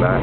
Đấy.